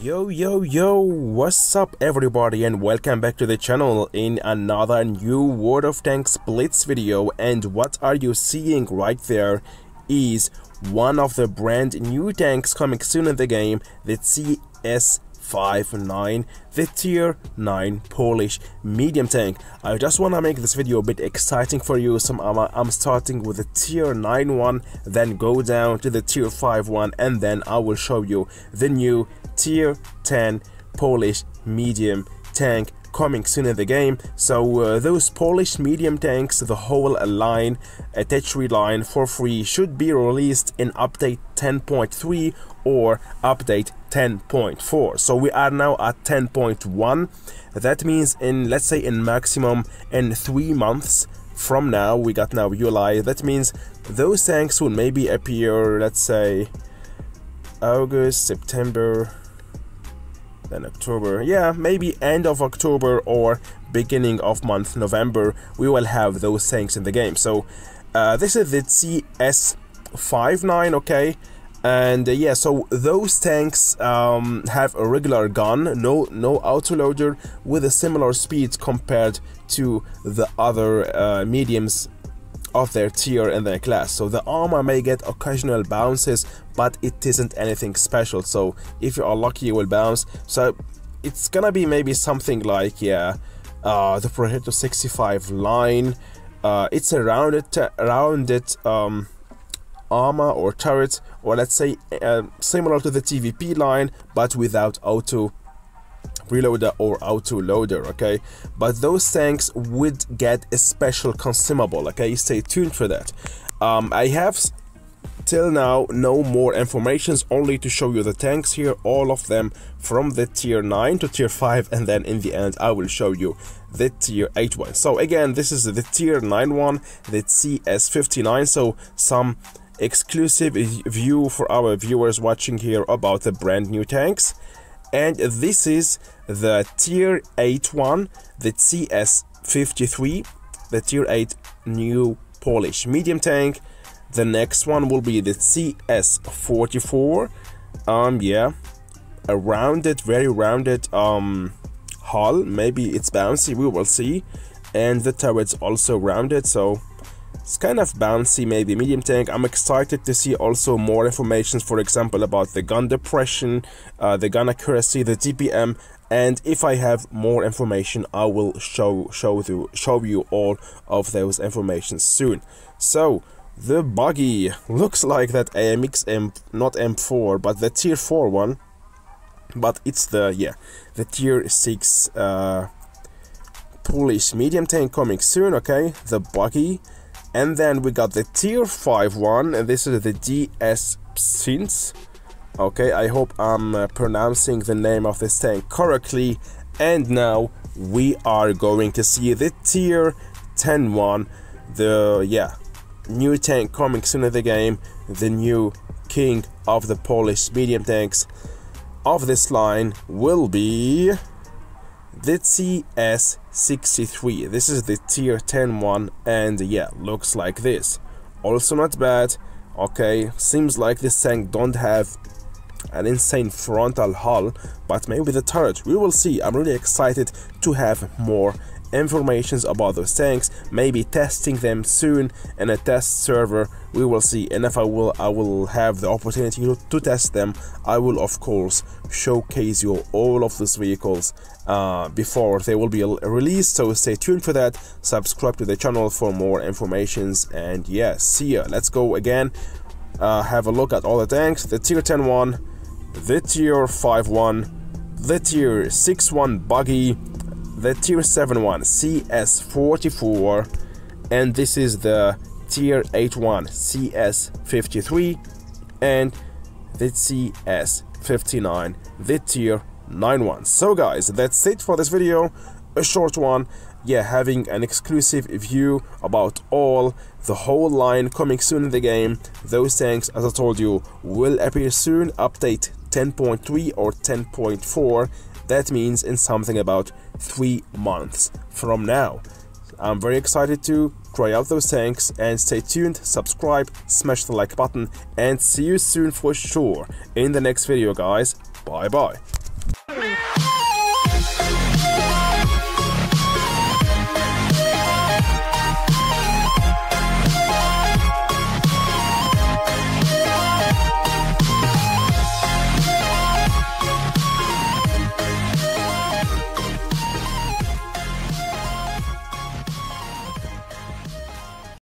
Yo yo yo, what's up everybody and welcome back to the channel in another new World of Tanks Blitz video. And what are you seeing right there is one of the brand new tanks coming soon in the game, the CS 5.9, the tier 9 Polish medium tank. I just want to make this video a bit exciting for you, so I'm, I'm starting with the tier 9 one, then go down to the tier 5 one, and then I will show you the new tier 10 Polish medium tank coming soon in the game. So uh, those Polish medium tanks, the whole line, a tech tree line for free should be released in update 10.3 or update 10.4. So we are now at 10.1. That means in let's say in maximum in three months from now we got now July. That means those tanks will maybe appear let's say August, September, then October. Yeah, maybe end of October or beginning of month November, we will have those tanks in the game. So uh, this is the CS59, okay? And uh, yeah, so those tanks um, have a regular gun, no no autoloader, with a similar speed compared to the other uh, mediums of their tier and their class. So the armor may get occasional bounces, but it isn't anything special. So if you are lucky, you will bounce. So it's gonna be maybe something like, yeah, uh, the Progetto 65 line. Uh, it's a rounded, rounded um, armor or turret, or let's say uh, similar to the TVP line, but without auto reloader or auto loader okay? But those tanks would get a special consumable okay? Stay tuned for that. Um, I have till now no more informations only to show you the tanks here all of them from the tier 9 to tier 5 and then in the end I will show you the tier 8 one. So again this is the tier 9 one the CS59 so some exclusive view for our viewers watching here about the brand new tanks and this is the tier 8 one the CS53 the tier 8 new Polish medium tank. The next one will be the CS44 um yeah a rounded very rounded um hull. Maybe it's bouncy we will see. And the turret's also rounded so it's kind of bouncy, maybe medium tank. I'm excited to see also more information, for example, about the gun depression, uh, the gun accuracy, the DPM, and if I have more information, I will show show you show you all of those information soon. So the buggy looks like that AMX M not M4, but the tier 4 one, but it's the yeah the tier 6 uh, Polish medium tank coming soon. Okay, the buggy and then we got the tier 5 one, and this is the DS Sins. Okay, I hope I'm uh, pronouncing the name of this tank correctly. And now we are going to see the tier 10 one, the, yeah, new tank coming soon in the game, the new king of the Polish medium tanks of this line will be the CS63 this is the tier 10 one and yeah looks like this. Also not bad. Okay seems like this tank don't have an insane frontal hull but maybe the turret. We will see. I'm really excited to have more informations about those tanks. Maybe testing them soon in a test server. We will see. And if i will i will have the opportunity to, test them i will of course showcase you all of these vehicles uh, before they will be released. So stay tuned for that. Subscribe to the channel for more informations. And yeah see ya. Let's go again. Uh, have a look at all the tanks. The tier 10 one the tier 5 one the tier 6 one buggy the tier 7 one CS44 and this is the tier 8 one CS53 and the CS59 the tier 9 one. So guys that's it for this video. A short one. Yeah having an exclusive view about all the whole line coming soon in the game. Those tanks as i told you will appear soon. Update 10.3 or 10.4 that means in something about three months from now. I'm very excited to try out those tanks and stay tuned, subscribe, smash the like button and see you soon for sure in the next video guys. Bye bye.